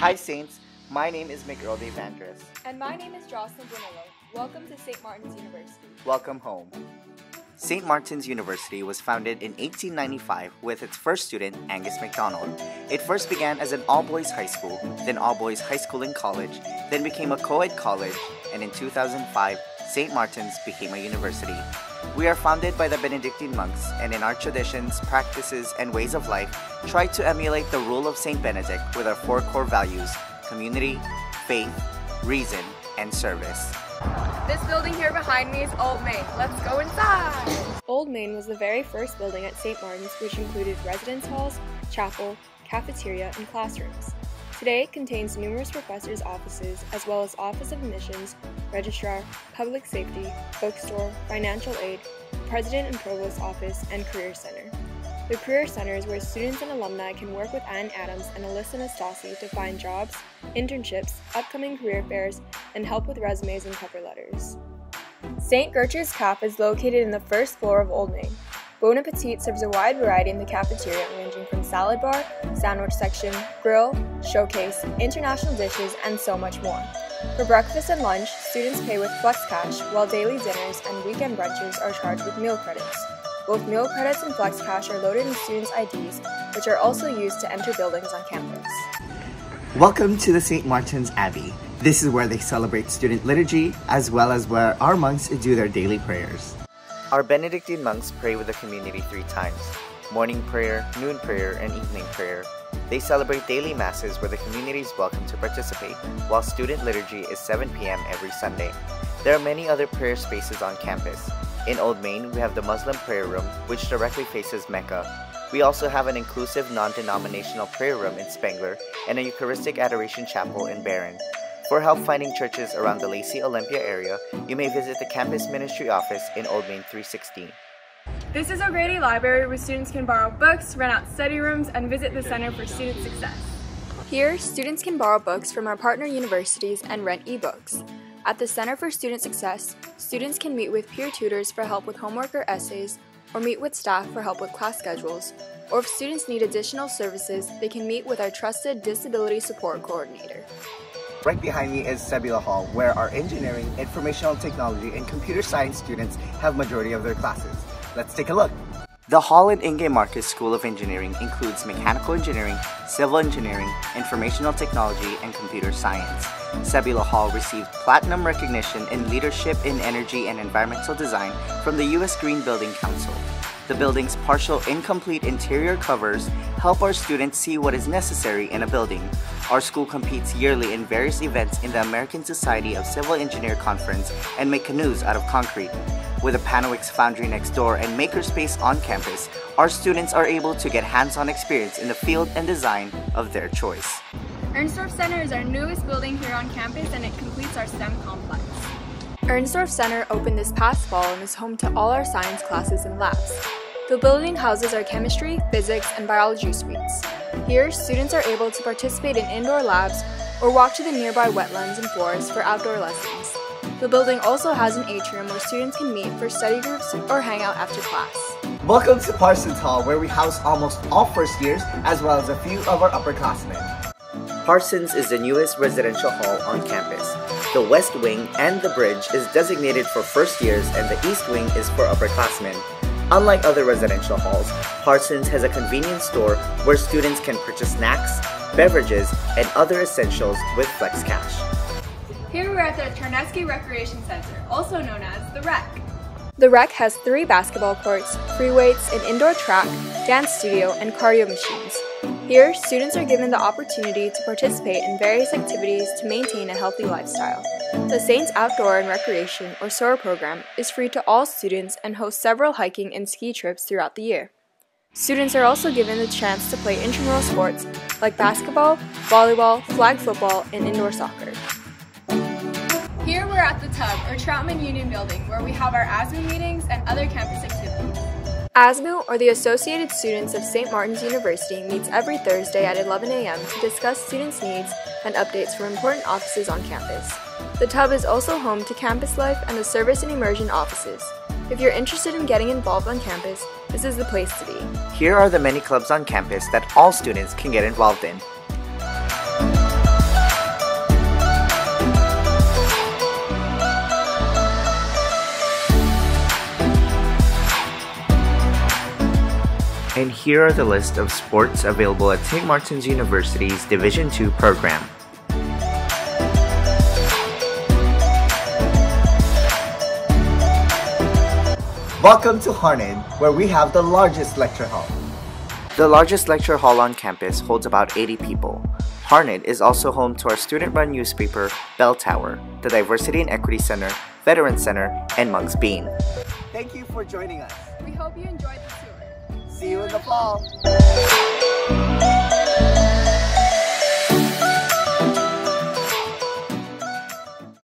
Hi Saints, my name is Miguel Vandres. And my name is Jocelyn Brunello. Welcome to St. Martin's University. Welcome home. St. Martin's University was founded in 1895 with its first student, Angus MacDonald. It first began as an all-boys high school, then all-boys high school and college, then became a co-ed college, and in 2005, St. Martin's became a university. We are founded by the Benedictine monks, and in our traditions, practices, and ways of life, try to emulate the rule of St. Benedict with our four core values community, faith, reason, and service. This building here behind me is Old Main. Let's go inside! Old Main was the very first building at St. Martin's which included residence halls, chapel, cafeteria, and classrooms. Today it contains numerous professors' offices as well as Office of Admissions, Registrar, Public Safety, Bookstore, Financial Aid, President and Provost Office, and Career Center. The Career Center is where students and alumni can work with Ann Adams and Alyssa Nastasi to find jobs, internships, upcoming career fairs, and help with resumes and cover letters. St. Gertrude's Cafe is located in the first floor of Old Main. Bon Appetit serves a wide variety in the cafeteria ranging from salad bar, sandwich section, grill, showcase, international dishes, and so much more. For breakfast and lunch, students pay with Flex Cash, while daily dinners and weekend brunches are charged with meal credits. Both meal credits and flex cash are loaded in students' IDs, which are also used to enter buildings on campus. Welcome to the St. Martin's Abbey. This is where they celebrate student liturgy, as well as where our monks do their daily prayers. Our Benedictine monks pray with the community three times morning prayer, noon prayer, and evening prayer. They celebrate daily masses where the community is welcome to participate, while student liturgy is 7 p.m. every Sunday. There are many other prayer spaces on campus, in Old Main, we have the Muslim prayer room, which directly faces Mecca. We also have an inclusive non-denominational prayer room in Spangler and a Eucharistic Adoration Chapel in Baran. For help finding churches around the Lacey Olympia area, you may visit the campus ministry office in Old Main 316. This is O'Grady Library where students can borrow books, rent out study rooms, and visit the Center for Student Success. Here, students can borrow books from our partner universities and rent ebooks. At the Center for Student Success, students can meet with peer tutors for help with homework or essays, or meet with staff for help with class schedules, or if students need additional services, they can meet with our trusted disability support coordinator. Right behind me is Cebula Hall, where our engineering, informational technology, and computer science students have majority of their classes. Let's take a look. The Hal and Inge Marcus School of Engineering includes mechanical engineering, civil engineering, informational technology, and computer science. Cebula Hall received platinum recognition in leadership in energy and environmental design from the U.S. Green Building Council. The building's partial incomplete interior covers help our students see what is necessary in a building. Our school competes yearly in various events in the American Society of Civil Engineer Conference and make canoes out of concrete. With a Panowicz foundry next door and makerspace on campus, our students are able to get hands-on experience in the field and design of their choice. Ernsdorff Center is our newest building here on campus and it completes our STEM complex. Ernsdorff Center opened this past fall and is home to all our science classes and labs. The building houses our chemistry, physics, and biology suites. Here, students are able to participate in indoor labs or walk to the nearby wetlands and forests for outdoor lessons. The building also has an atrium where students can meet for study groups or hang out after class. Welcome to Parsons Hall, where we house almost all first years as well as a few of our upperclassmen. Parsons is the newest residential hall on campus. The west wing and the bridge is designated for first years and the east wing is for upperclassmen. Unlike other residential halls, Parsons has a convenience store where students can purchase snacks, beverages, and other essentials with Flex Cash. Here we're at the Charneski Recreation Center, also known as the Rec. The Rec has three basketball courts, free weights, an indoor track, dance studio, and cardio machines. Here, students are given the opportunity to participate in various activities to maintain a healthy lifestyle. The Saints Outdoor and Recreation, or SOAR program, is free to all students and hosts several hiking and ski trips throughout the year. Students are also given the chance to play intramural sports like basketball, volleyball, flag football, and indoor soccer. Here we're at the Tub, or Trautman Union Building, where we have our ASMU meetings and other campus activities. ASMU, or the Associated Students of St. Martin's University, meets every Thursday at 11 a.m. to discuss students' needs and updates from important offices on campus. The Tub is also home to campus life and the service and immersion offices. If you're interested in getting involved on campus, this is the place to be. Here are the many clubs on campus that all students can get involved in. And here are the list of sports available at St. Martin's University's Division II program. Welcome to Harned, where we have the largest lecture hall. The largest lecture hall on campus holds about 80 people. Harned is also home to our student-run newspaper, Bell Tower, the Diversity and Equity Center, Veterans Center, and Monk's Bean. Thank you for joining us. We hope you enjoyed the tour. See you in the fall.